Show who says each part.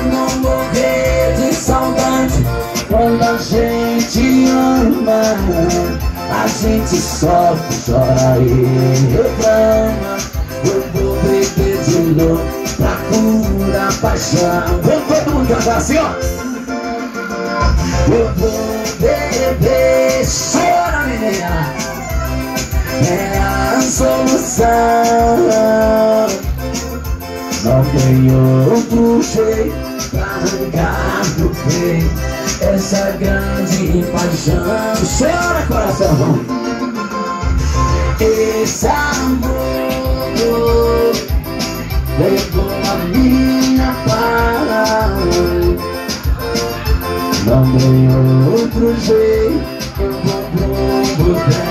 Speaker 1: não morrer de saudade. Quando a gente ama A gente sofre, chora e reclama. Eu vou beber de novo pra curar a paixão. Vamos todo mundo cantar assim, ó. Eu vou beber, chora menina. É a solução outro jeito pra arrancar do peito Essa grande paixão Chora coração Esse amor Levou a minha paz Não tem outro jeito Eu vou